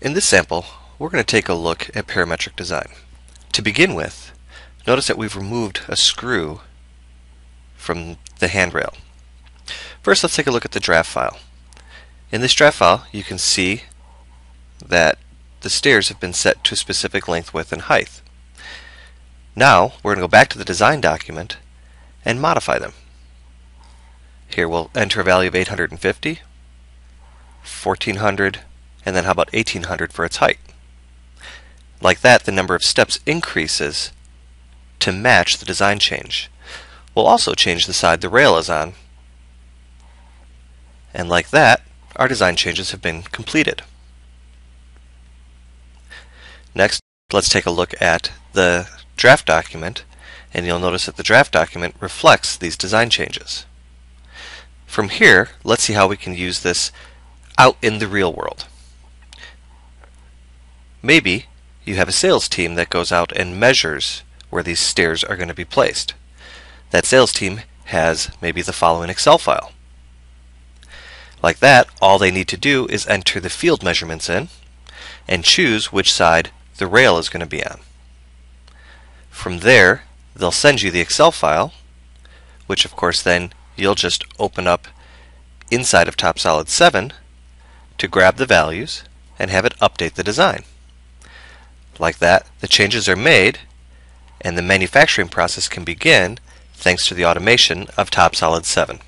In this sample, we're going to take a look at parametric design. To begin with, notice that we've removed a screw from the handrail. First, let's take a look at the draft file. In this draft file, you can see that the stairs have been set to a specific length, width, and height. Now, we're going to go back to the design document and modify them. Here we'll enter a value of 850, 1400, and then how about 1800 for its height? Like that, the number of steps increases to match the design change. We'll also change the side the rail is on. And like that, our design changes have been completed. Next, let's take a look at the draft document, and you'll notice that the draft document reflects these design changes. From here, let's see how we can use this out in the real world. Maybe you have a sales team that goes out and measures where these stairs are going to be placed. That sales team has maybe the following Excel file. Like that, all they need to do is enter the field measurements in and choose which side the rail is going to be on. From there, they'll send you the Excel file, which of course then you'll just open up inside of TopSolid 7 to grab the values and have it update the design. Like that, the changes are made and the manufacturing process can begin thanks to the automation of TopSolid 7.